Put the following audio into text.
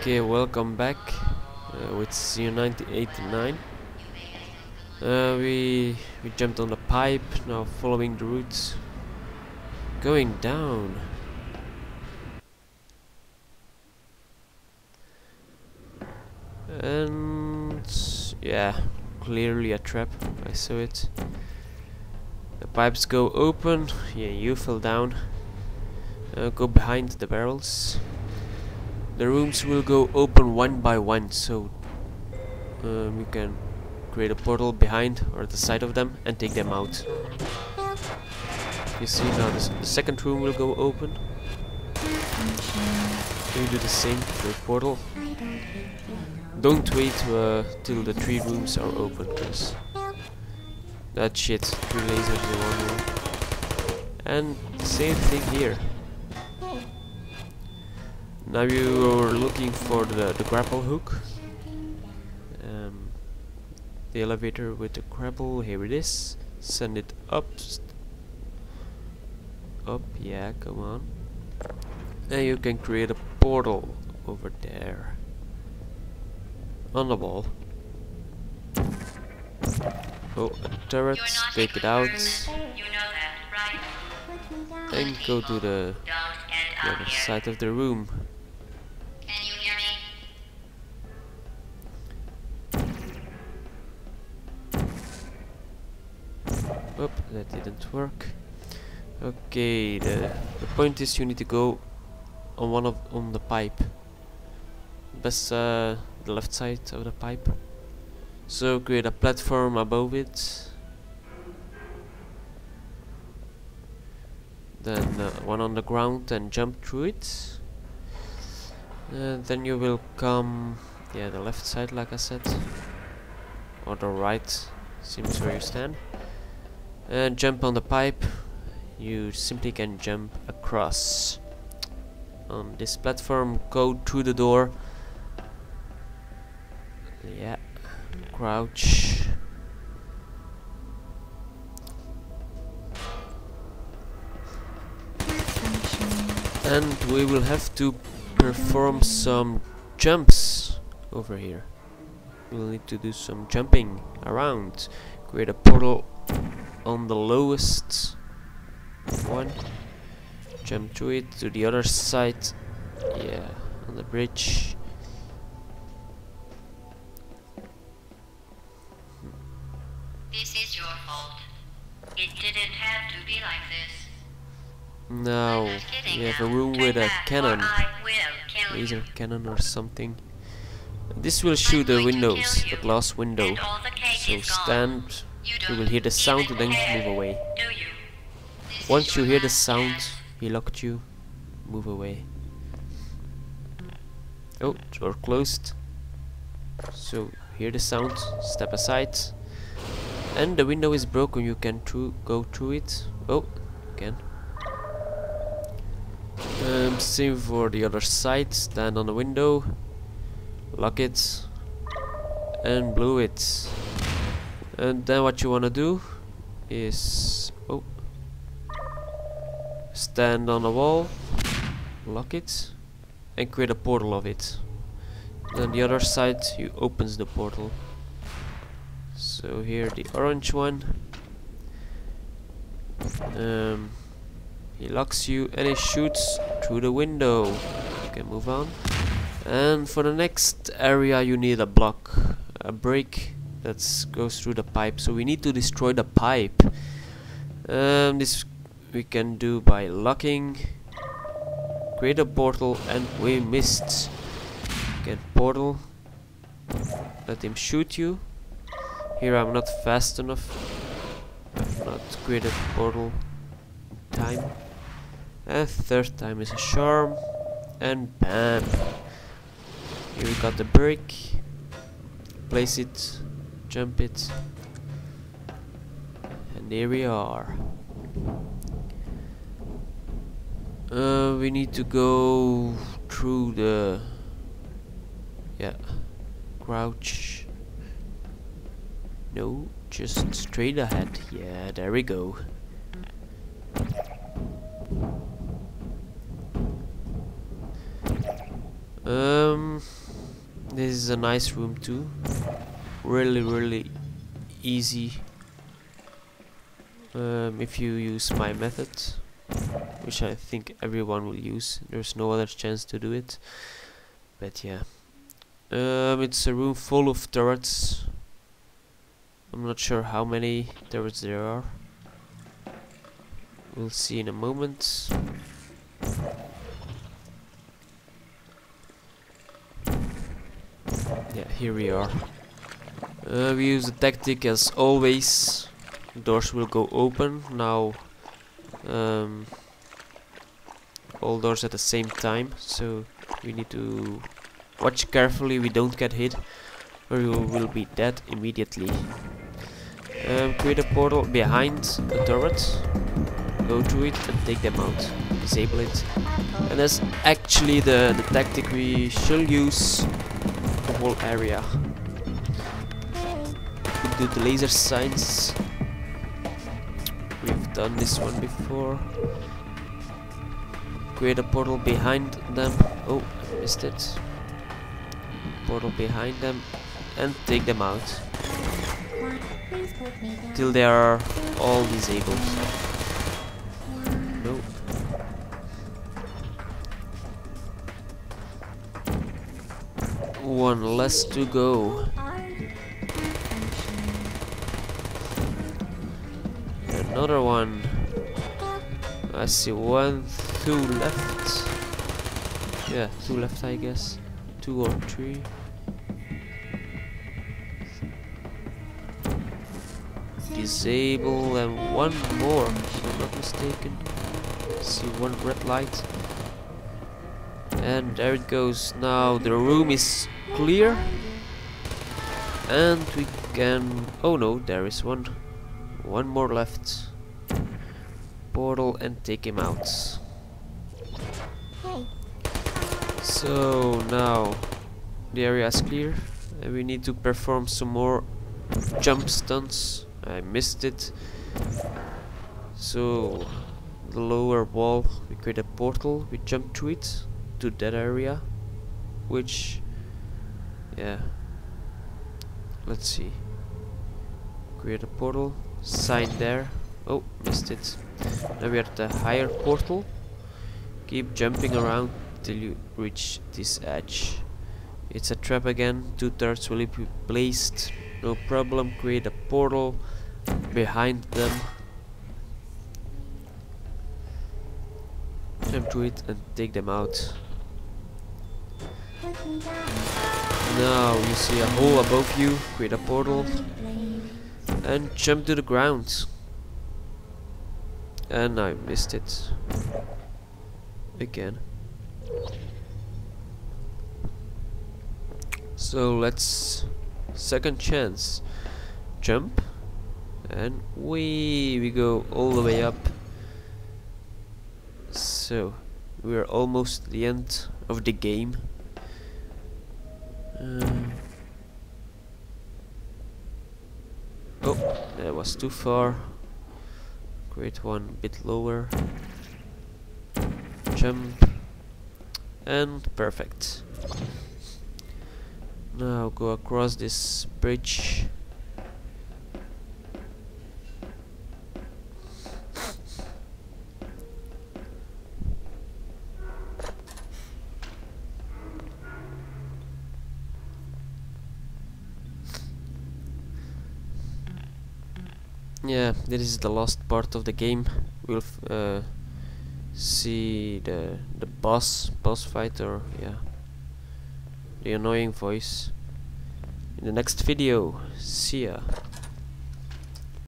Okay, welcome back uh, with zyon1989. Uh, we we jumped on the pipe, now following the route, going down. And yeah, clearly a trap. I saw it. The pipes go open. Yeah, you fell down. Uh, go behind the barrels. The rooms will go open one by one, so um, you can create a portal behind or at the side of them and take them out. You see now this, the second room will go open. You do the same the portal. Don't wait uh, till the three rooms are open, cause that shit, three lasers in one room. And same thing here. Now you are looking for the, the grapple hook. Um, the elevator with the grapple, here it is. Send it up. Up, yeah, come on. And you can create a portal over there. On the wall. Oh, a turret, take it out. You know that, right? And go to the, the other side of the room. That didn't work. Okay, the the point is you need to go on one of on the pipe. Best uh, the left side of the pipe. So create a platform above it. Then uh, one on the ground and jump through it. And then you will come, yeah, the left side, like I said, or the right, seems where you stand and jump on the pipe. You simply can jump across. On this platform go through the door. Yeah crouch. And we will have to perform some jumps over here. We'll need to do some jumping around. Create a portal on the lowest one. Jump to it to the other side. Yeah on the bridge. This is your fault. It didn't have to be like this. now I'm just kidding we have a room with a cannon. Laser cannon or something. This will shoot the windows the glass window. So stand You will hear the sound and then move away? Once you hear the sound he locked you move away. Oh door closed. So hear the sound step aside. And the window is broken you can through go through it. Oh again. Um, same for the other side stand on the window lock it and blow it and then what you want to do is oh stand on a wall lock it and create a portal of it. Then the other side you opens the portal. So here the orange one. Um, he locks you and he shoots through the window. You can move on. And for the next area you need a block a brick that goes through the pipe. So we need to destroy the pipe. Um, this we can do by locking create a portal and we missed. Get portal. Let him shoot you. Here I'm not fast enough. Not created portal time. And third time is a charm. And bam. Here we got the brick. Place it jump it and here we are. Uh, we need to go through the yeah crouch. No just straight ahead. Yeah there we go. Um, this is a nice room too. Really, really easy. Um, if you use my method, which I think everyone will use. There's no other chance to do it. But yeah. Um, it's a room full of turrets. I'm not sure how many turrets there are. We'll see in a moment. Yeah, here we are. Uh, we use the tactic as always. Doors will go open. Now, um, all doors at the same time. So we need to watch carefully we don't get hit or we will be dead immediately. Um, create a portal behind the turret. Go to it and take them out. Disable it. And that's actually the, the tactic we shall use the whole area. Do the laser signs. We've done this one before. Create a portal behind them. Oh, I missed it. Portal behind them and take them out till they are all disabled. No. One less to go. Another one. I see one, two left. Yeah, two left I guess. Two or three. disable and one more if I'm not mistaken see one red light and there it goes now the room is clear and we can oh no there is one one more left portal and take him out. So now the area is clear. And we need to perform some more jump stunts. I missed it. So the lower wall we create a portal. We jump to it to that area which yeah let's see. Create a portal sign there oh missed it. Now we are at the higher portal. Keep jumping around till you reach this edge. It's a trap again. Two thirds will be placed. No problem. Create a portal behind them. Jump to it and take them out. Now you see a hole above you. Create a portal. And jump to the ground and I missed it. Again. So let's second chance. Jump. And we we go all the way up. So we're almost the end of the game. Um, oh that was too far create one bit lower. Jump. And perfect. Now go across this bridge yeah this is the last part of the game. We'll uh, see the the boss boss fight or yeah. The annoying voice. In the next video see ya